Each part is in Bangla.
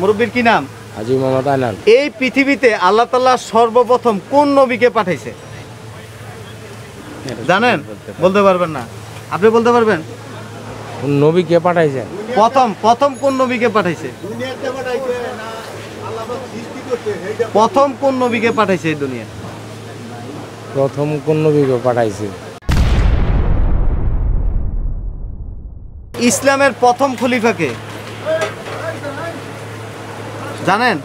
মুরব্বীর কি নাম? হাজি মোহাম্মদ আনাল এই পৃথিবীতে আল্লাহ তাআলা সর্বপ্রথম কোন নবীকে পাঠাইছে? জানেন? বলতে পারবেন না। আপনি বলতে পারবেন? নবী কে পাঠাইছেন প্রথম প্রথম কোন নবীকে পাঠাইছে? প্রথম কোন নবীকে পাঠাইছে এই দুনিয়া প্রথম কোন নবীকে পাঠাইছে? ইসলামের প্রথম খলিফাকে জানেন?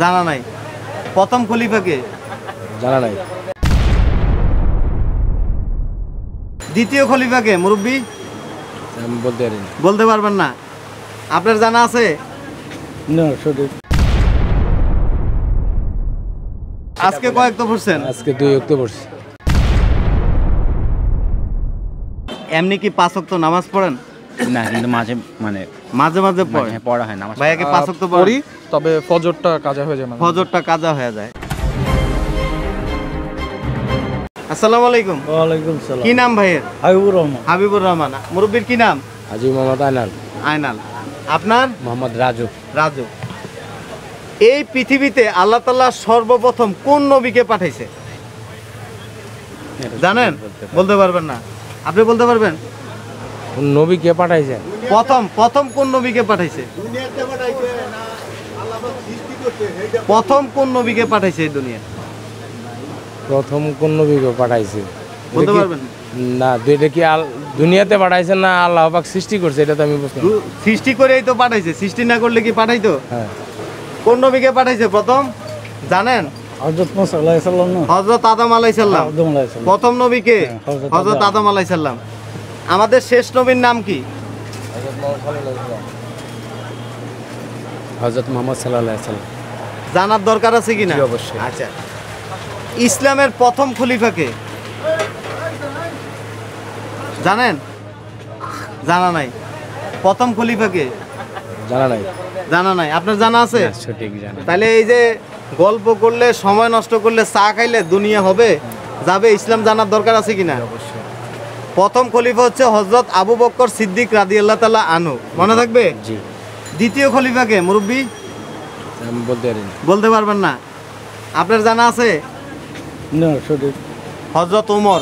জানা নাই। প্রথম খলিফাকে জানা নাই। দ্বিতীয় খলিফাকে মুরব্বী? বলতে পারি বলতে পারবেন না। আপনার জানা আছে? না সঠিক আজকে কয়েক তো পড়ছেন? আজকে দুই অক্টোবর পড়ছি। এমনি কি পাঁচ ওয়াক্ত নামাজ পড়েন? না কিন্তু মাঝে মানে মাঝে মাঝে পড়ে। মাঝে পড়া হয় নামাজ ভাইয়াকে পাঁচ ওয়াক্ত পড়ি তবে ফজরটা কাজা হয়ে যায়। ফজরটা কাজা হয়ে যায়। আসসালামু আলাইকুম। ওয়ালাইকুম সালাম। কি নাম ভাইয়ের? হাবিবুর রহমান। হাবিবুর রহমান। মুরব্বীর কি নাম? হাজি মোহাম্মদ আনাল আয়নাল। আপনার? মোহাম্মদ রাজু। রাজু। এই পৃথিবীতে আল্লাহ তাআলা সর্বপ্রথম কোন নবীকে পাঠাইছে? জানেন? বলতে পারবেন না। আপনি বলতে পারবেন? নবী কে পাঠাইছেন প্রথম প্রথম কোন নবীকে পাঠাইছে? প্রথম কোন নবীকে পাঠাইছে এই দুনিয়া? প্রথম কোন নবীকে পাঠাইছে? বলতে পারবেন? না এটা কি আল- দুনিয়াতে পাঠাইছেন না আল্লাহ পাক সৃষ্টি করছে? এটা তো আমি বুঝলাম দু- সৃষ্টি করেই তো পাঠাইছে। সৃষ্টি না করলে কি পাঠাইতো? হ্যাঁ। কোন নবীকে পাঠাইছে প্রথম? জানেন? হজরত মোসা আল্লাহ সাল্লাম না? হজরত আদম আলাইসাল্লাম প্রথম নবীকে হযরত হজরত আদম। আলাইসাল্লাম আমাদের শেষ নবীর নাম কি? হজরত মোহাম্মদ সাল্লাহ সাল্লাম। জানার দরকার আছে কিনা অবশ্যই। আচ্ছা। ইসলামের প্রথম খলিফাকে জানেন? জানা নাই। প্রথম খলিফাকে জানা নাই। জানা নাই। আপনার জানা আছে? সঠিক জানা তাহলে এই যে গল্প করলে সময় নষ্ট করলে চা খাইলে দুনিয়া হবে যাবে ইসলাম জানার দরকার আছে কিনা অবশ্যই। প্রথম খলিফা হচ্ছে হজরত আবু বক্কর সিদ্দিক রাদি আল্লাহ তালা আনু মনে থাকবে? জি। দ্বিতীয় খলিফাকে মুরব্বী? বলতে পারি বলতে পারবেন না। আপনার জানা আছে? না সঠিক হজরত উমর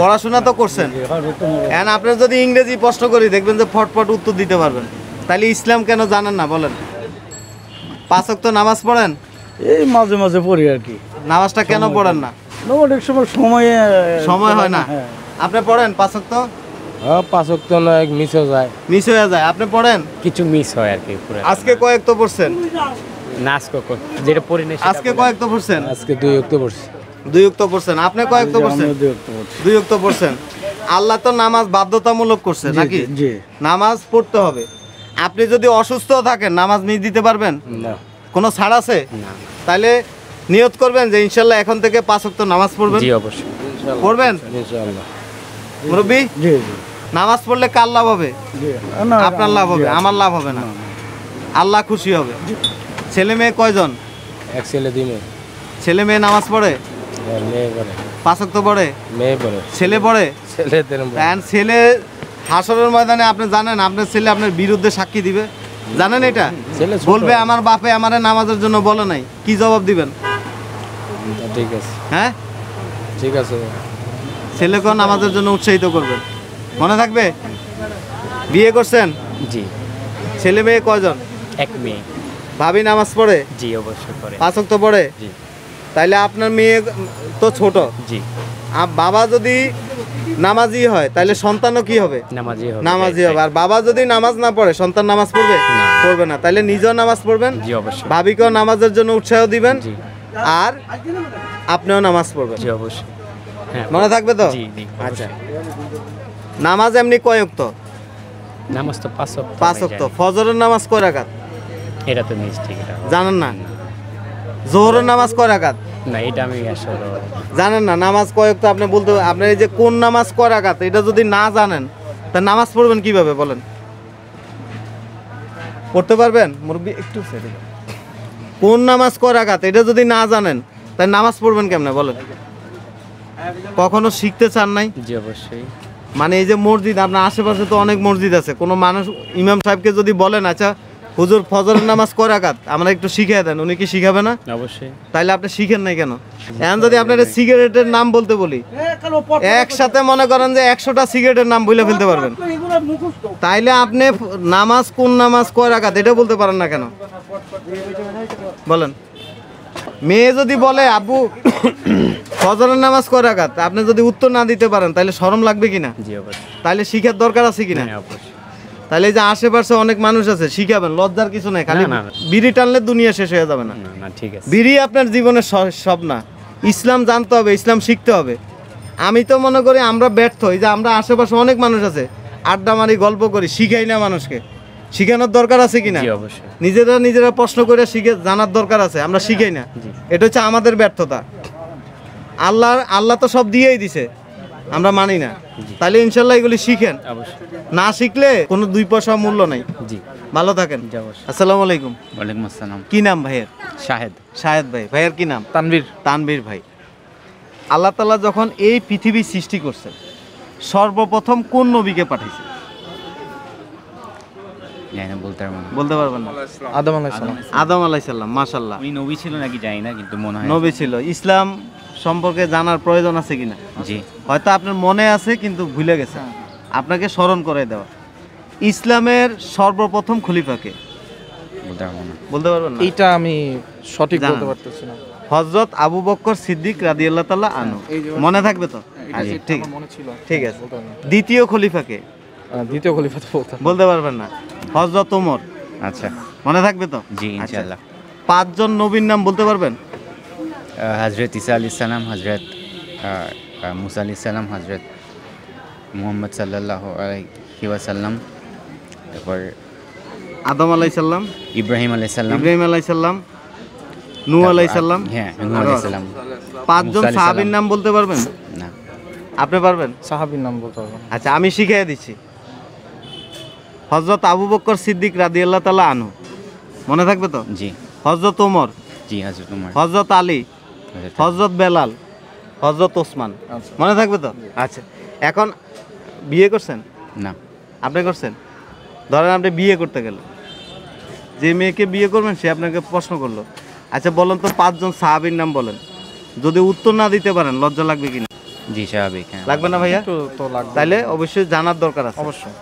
পড়াশোনা তো করছেন। এখন আপনার যদি ইংরেজি প্রশ্ন করি দেখবেন যে ফটফট উত্তর দিতে পারবেন। তাহলে ইসলাম কেন জানেন না বলেন। পাঁচক তো নামাজ পড়েন? এই মাঝে মাঝে পড়ি আর কি। নামাজটা কেন পড়েন না? অনেক সময় সময়ে সময় হয় না। আপনি পড়েন পাঁচক তো পাঁচক তো নয় মিস হয়ে যায়। মিস হয়ে যায়। আপনি পড়েন? কিছু মিস হয় আর কি পুরো। আজকে কয়েক তো পড়ছেন? নাচ কখন যেটা পড়ি না আজকে কয়েক তো পড়ছেন? আজকে দুই অক্টোবর পড়ছি। দুই উক্ত পড়ছেন। আপনি কয়েক তো পড়ছেন? দুই উক্ত পড়ছেন। আল্লাহ তো নামাজ বাধ্যতামূলক করছে নাকি? জি নামাজ পড়তে হবে। আপনি যদি অসুস্থ থাকেন নামাজ মিস দিতে পারবেন? না। কোনো ছাড় আছে? না। তাহলে নিয়ত করবেন যে ইনশাল্লাহ এখন থেকে পাঁচ ওয়াক্ত নামাজ পড়বেন। জি অবশ্যই। পড়বেন? ইনশাআল্লাহ মুরব্বী? নামাজ পড়লে কার লাভ হবে? আপনার লাভ হবে আমার লাভ হবে না। আল্লাহ খুশি হবে। ছেলে মেয়ে কয়জন? এক ছেলে দুই মেয়ে। ছেলে মেয়ে নামাজ পড়ে? আর মেয়ে পড়ে। পাঁচ ওয়াক্ত পড়ে? মেয়ে পড়ে। ছেলে পড়ে? ছেলেদের ছেলে হাসরের ময়দানে আপনি জানেন আপনার ছেলে আপনার বিরুদ্ধে সাক্ষী দিবে। জানেন এটা? ছেলে বলবে আমার বাপে আমারে নামাজের জন্য বলে নাই। কি জবাব দিবেন? ঠিক আছে। হ্যাঁ? ঠিক আছে। ছেলেকেও নামাজের জন্য উৎসাহিত করবেন মনে থাকবে? বিয়ে করছেন? জি। ছেলে মেয়ে কয়জন? এক মেয়ে। ভাবি নামাজ পড়ে? জি অবশ্যই করে পাঁচ ওয়াক্ত পড়ে? জি। তাইলে আপনার মেয়ে তো ছোট। জি। আর বাবা যদি নামাজি হয় তাহলে সন্তানও কি হবে? নামাজি হবে। নামাজি হবে। আর বাবা যদি নামাজ না পড়ে সন্তান নামাজ পড়বে? না। পড়বে না। তাইলে নিজেও নামাজ পড়বেন? জি অবশ্যই। ভাবিকেও নামাজের জন্য উৎসাহ দিবেন? জি। আর আপনিও নামাজ পড়বেন। জি অবশ্যই। মনে থাকবে তো? আচ্ছা। নামাজ এমনি কয়ক্ত নামাজ তো পাঁচ পাঁচ অক্ত। ফজরের নামাজ কয় রাকাত? এটা তো মিস ঠিক জানেন না? জোহরের নামাজ কয় রাকাত? না এটা আমি আসলে জানেন না? নামাজ কয়েক তো আপনি বলতে আপনার এই যে কোন নামাজ কয় রাকাত এটা যদি না জানেন তা নামাজ পড়বেন কীভাবে বলেন? পড়তে পারবেন? মুরব্বী একটু। কোন নামাজ কয় রাকাত এটা যদি না জানেন তাই নামাজ পড়বেন কেমনে? বলেন। কখনো শিখতে চান নাই? জি অবশ্যই। মানে এই যে মসজিদ আপনার আশেপাশে তো অনেক মসজিদ আছে। কোনো মানুষ ইমাম সাহেবকে যদি বলেন আচ্ছা হুজুর ফজরের নামাজ কয় রাকাত? আমরা একটু শিখিয়ে দেন উনি কি শিখাবে না? অবশ্যই। তাইলে আপনি শিখেন নাই কেন? এখন যদি আপনার সিগারেটের নাম বলতে বলি একসাথে মনে করেন যে একশোটা সিগারেটের নাম বলে ফেলতে পারবেন। তাইলে আপনি নামাজ কোন নামাজ কয় রাকাত এটা বলতে পারেন না কেন? বলেন। মেয়ে যদি বলে আব্বু ফজরের নামাজ কয় রাকাত? আপনি যদি উত্তর না দিতে পারেন তাহলে শরম লাগবে কিনা? জি অবশ্যই। তাইলে শিখার দরকার আছে কিনা? হ্যাঁ অবশ্যই। তাহলে এই যে আশেপাশে অনেক মানুষ আছে শিখাবেন লজ্জার কিছু নাই খালি। বিড়ি টানলে দুনিয়া শেষ হয়ে যাবে না। না না ঠিক আছে। বিড়ি আপনার জীবনের সব না। ইসলাম জানতে হবে ইসলাম শিখতে হবে। আমি তো মনে করি আমরা ব্যর্থ এই যে আমরা আশেপাশে অনেক মানুষ আছে আড্ডা মারি গল্প করি শিখাই না মানুষকে। শিখানোর দরকার আছে কিনা? জি অবশ্যই। নিজেরা নিজেরা প্রশ্ন করে শিখে জানার দরকার আছে আমরা শিখাই না। এটা হচ্ছে আমাদের ব্যর্থতা। আল্লাহ আল্লাহ তো সব দিয়েই দিছে। আমরা মানি না। তাহলে ইনশাল্লাহ এগুলি শিখেন। অবশ্যই। না শিখলে কোনো দুই পয়সা মূল্য নাই। জি। ভালো থাকেন। আসসালামু আলাইকুম। ওয়ালাইকুম আসসালাম। কি নাম ভাইয়ের? শাহেদ। শাহেদ ভাই। ভাইয়ের কি নাম? তানভীর। তানবীর ভাই। আল্লাহ তালা যখন এই পৃথিবী সৃষ্টি করছে সর্বপ্রথম কোন নবীকে পাঠিয়েছে জানি না বলতে পারব বলতে পারবেন না? আদম আলাইসালাম আদম আলাইসাল্লাম নবী ছিল নাকি জানি না কিন্তু মনে হয় নবী ছিল। ইসলাম সম্পর্কে জানার প্রয়োজন আছে কিনা? জি। হয়তো আপনার মনে আছে কিন্তু ভুলে গেছে। আপনাকে স্মরণ করে দেওয়া। ইসলামের সর্বপ্রথম খলিফাকে বলতে পারব না। বলতে পারবেন না? এইটা আমি সঠিক। বলতে পারতেছি না। হজরত আবু বক্কর সিদ্দিক রাদি আল্লাহ তাল্লাহ আনু মনে থাকবে তো? ঠিক। মনে ছিল। ঠিক আছে। দ্বিতীয় খলিফাকে দ্বিতীয় খলিফা তো বলতে পারবেন না। হজরত ওমর। আচ্ছা। মনে থাকবে তো? জি আচ্ছা। পাঁচজন নবীর নাম বলতে পারবেন? হজরত ইসা আলি সালাম হজরত মুসা আলি সালাম হজরত মোহাম্মদ সাল্লাহ আলহি ওয়াসাল্লাম তারপর আদম আলাইসাল্লাম ইব্রাহিম আলাই সাল্লাম ইব্রাহিম আলাইসাল্লাম নূ আলাইসাল্লাম হ্যাঁ নূহ আলাই সাল্লাম পাঁচজন সাহাবীর নাম বলতে পারবেন? না। আপনি পারবেন? সাহাবির নাম বলতে পারব না। আচ্ছা আমি শিখিয়ে দিচ্ছি। হজরত আবু বক্কর সিদ্দিক রাদি আল্লাহ তালা আনু মনে থাকবে তো? জি। হজরত ওমর। জি হজরত উমর হজরত আলী। হজরত বেলাল হজরত ওসমান। আচ্ছা। মনে থাকবে তো? আচ্ছা। এখন বিয়ে করছেন? না। আপনি করছেন? ধরেন আপনি বিয়ে করতে গেলেন। যে মেয়েকে বিয়ে করবেন সে আপনাকে প্রশ্ন করল। আচ্ছা বলেন তো পাঁচজন সাহাবীর নাম বলেন। যদি উত্তর না দিতে পারেন লজ্জা লাগবে কিনা জি স্বাভাবিক হ্যাঁ। লাগবে না ভাইয়া? তো লাগবে। তাইলে অবশ্যই জানার দরকার আছে। অবশ্যই।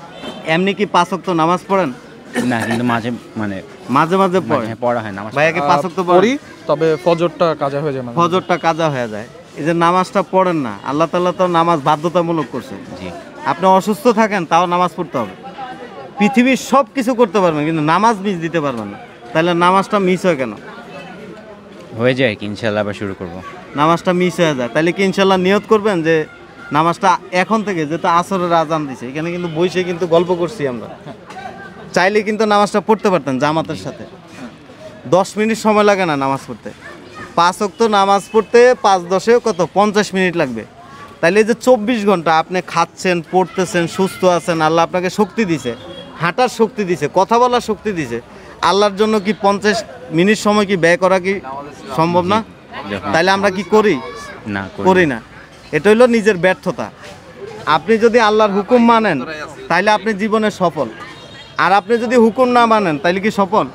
এমনি কি পাঁচ ওয়াক্ত নামাজ পড়েন? না কিন্তু মাঝে মানে মাঝে মাঝে পড়েন মাঝে পড়া হয় না ভাইয়াকে পাঁচ ওয়াক্ত পড়ি। পড়ি তবে ফজরটা কাজা হয়ে যায় মানে ফজরটা কাজা হয়ে যায়। এই যে নামাজটা পড়েন না আল্লাহ তাল্লাহ তো নামাজ বাধ্যতামূলক করছে। জি। আপনি অসুস্থ থাকেন তাও নামাজ পড়তে হবে। পৃথিবীর সব কিছু করতে পারবেন কিন্তু নামাজ মিস দিতে পারবেন না। তাহলে নামাজটা মিস হয় কেন? হয়ে যায় কি ইনশাল্লাহ আবার শুরু করব। নামাজটা মিস হয়ে যায়। তাহলে কি ইনশাল্লাহ নিয়ত করবেন যে নামাজটা এখন থেকে যেটা আসরের আজান দিছে এখানে কিন্তু বসে কিন্তু গল্প করছি আমরা। চাইলে কিন্তু নামাজটা পড়তে পারতেন জামাতের সাথে। দশ মিনিট সময় লাগে না নামাজ পড়তে। পাঁচ অক্ত নামাজ পড়তে পাঁচ দশে কত? পঞ্চাশ মিনিট লাগবে। তাইলে এই যে চব্বিশ ঘণ্টা আপনি খাচ্ছেন পড়তেছেন সুস্থ আছেন আল্লাহ আপনাকে শক্তি দিছে হাঁটার শক্তি দিছে কথা বলার শক্তি দিছে আল্লাহর জন্য কি পঞ্চাশ মিনিট সময় কি ব্যয় করা কি সম্ভব না? তাইলে আমরা কি করি? না করি না। এটা হলো নিজের ব্যর্থতা। আপনি যদি আল্লাহর হুকুম মানেন তাইলে আপনি জীবনে সফল। আর আপনি যদি হুকুম না মানেন তাইলে কি সফল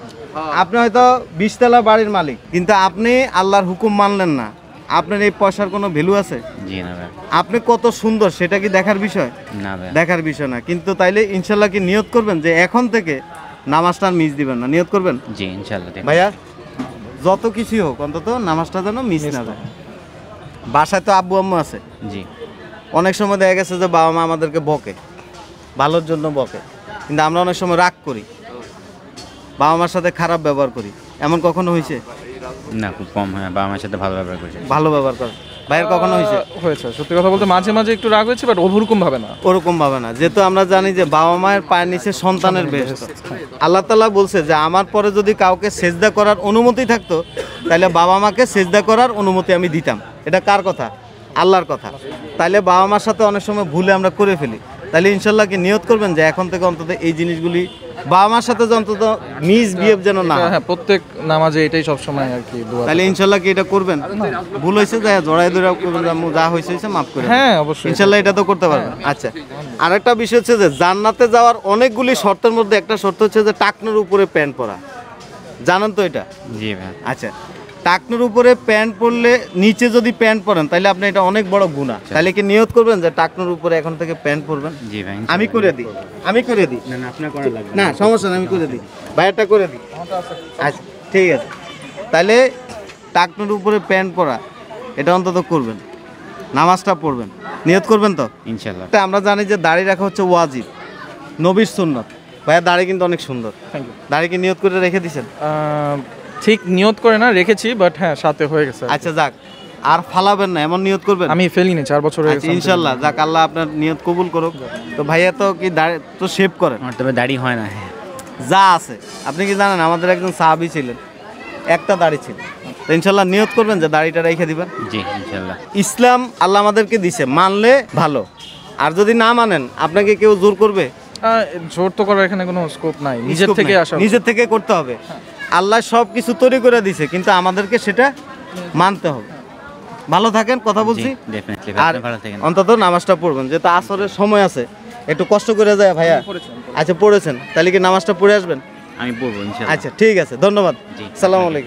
আপনি হয়তো বিশতলা বাড়ির মালিক কিন্তু আপনি আল্লাহর হুকুম মানলেন না। আপনার এই পয়সার কোনো ভ্যালু আছে? জি না ভাই। আপনি কত সুন্দর সেটা কি দেখার বিষয়? না ভাই। দেখার বিষয় না। কিন্তু তাইলে ইনশাল্লাহ কি নিয়ত করবেন যে এখন থেকে নামাজটা আর মিস দিবেন না? নিয়ত করবেন? জি ইনশাল্লাহ ভাইয়া যত কিছুই হোক অন্তত নামাজটা যেন মিস না যায়। বাসায় তো আব্বু আম্মু আছে। জি। অনেক সময় দেখা গেছে যে বাবা মা আমাদেরকে বকে। ভালোর জন্য বকে। কিন্তু আমরা অনেক সময় রাগ করি। বাবা মার সাথে খারাপ ব্যবহার করি। এমন কখনো হয়েছে? না খুব কম হয় বাবা মার সাথে ভালো ব্যবহার করেছে। ভালো ব্যবহার করে। ভাইয়ের কখনো হয়েছে? হয়েছে। সত্যি কথা বলতে মাঝে মাঝে একটু রাগ হয়েছে বাট ওরকম ভাবে না। ওরকম ভাবে না। যেহেতু আমরা জানি যে বাবা মায়ের পায়ের নিচে সন্তানের বেশ আল্লাহ তালা বলছে যে আমার পরে যদি কাউকে সেজদা করার অনুমতি থাকতো তাহলে বাবা মাকে সেজদা করার অনুমতি আমি দিতাম। এটা কার কথা? আল্লাহর কথা। তাইলে বাবা মার সাথে অনেক সময় ভুলে আমরা করে ফেলি। তাহলে ইনশাল্লাহ কি নিয়ত করবেন যে এখন থেকে অন্তত এই জিনিসগুলি বাবা মার সাথে অন্তত মিস বিহেভ যেন না হ্যাঁ। প্রত্যেক নামাজে এটাই সবসময় আর কি দোয়া তাহলে ইনশাল্লাহ কি এটা করবেন। ভুল হয়েছে যা জড়াই ধরে করবেন যা যা হয়েছে হয়েছে মাফ করে হ্যাঁ অবশ্যই। ইনশাল্লাহ এটা তো করতে পারবেন। আচ্ছা আরেকটা বিষয় হচ্ছে যে জান্নাতে যাওয়ার অনেকগুলি শর্তের মধ্যে একটা শর্ত হচ্ছে যে টাকনোর উপরে প্যান্ট পরা। জানেন তো এটা? জি ভাই। আচ্ছা টাকনোর উপরে প্যান্ট পরলে নিচে যদি প্যান্ট পরেন তাহলে আপনি এটা অনেক বড় গুণা। তাহলে কি নিয়ত করবেন যে টাকনোর উপরে এখন থেকে প্যান্ট পরবেন? জি ভাই আমি করে দিই। আমি করে দিই। না না আপনার করা লাগবে না। সমস্যা নেই আমি করে দিই। ভাইয়ারটা করে দিই। আচ্ছা ঠিক আছে। তাহলে টাকনোর উপরে প্যান্ট পরা এটা অন্তত করবেন। নামাজটা পড়বেন। নিয়ত করবেন তো? ইনশাল্লাহ। তা আমরা জানি যে দাড়ি রাখা হচ্ছে ওয়াজিব নবীর সুন্নত। ভাইয়া দাড়ি কিন্তু অনেক সুন্দর। দাড়ি কি নিয়ত করে রেখে দিছেন? ঠিক নিয়ত করে না রেখেছি বাট হ্যাঁ সাথে হয়ে গেছে আচ্ছা যাক। আর ফালাবেন না এমন নিয়ত করবেন? আমি ফেলিনি চার বছর হয়ে আচ্ছা গেছে ইনশাল্লাহ। যাক আল্লাহ আপনার নিয়ত কবুল করুক। তো ভাইয়া তো কি দাড়ি তো শেভ করেন? আমার তবে দাড়ি হয় না যা আছে। আপনি কি জানেন আমাদের একজন সাহাবি ছিলেন। একটা দাড়ি ছিল। তো ইনশাল্লাহ নিয়ত করবেন যে দাড়িটা রেখে দিবেন? জি ইনশাল্লাহ। ইসলাম আল্লাহ আমাদেরকে দিছে মানলে ভালো। আর যদি না মানেন আপনাকে কেউ জোর করবে? জোর তো করার এখানে কোনো স্কোপ নাই। নিজের থেকে। আসা নিজের থেকে করতে হবে। আল্লাহ সব কিছু তৈরি করে দিছে কিন্তু আমাদেরকে সেটা মানতে হবে। ভালো থাকেন কথা বলছি। আর অন্তত নামাজটা পড়বেন যেহেতু আসরের সময় আছে একটু কষ্ট করে যায় ভাইয়া। আচ্ছা পড়েছেন তাহলে কি নামাজটা পড়ে আসবেন? আমি পড়ব আচ্ছা ঠিক আছে ধন্যবাদ। সালাম আলাইকুম।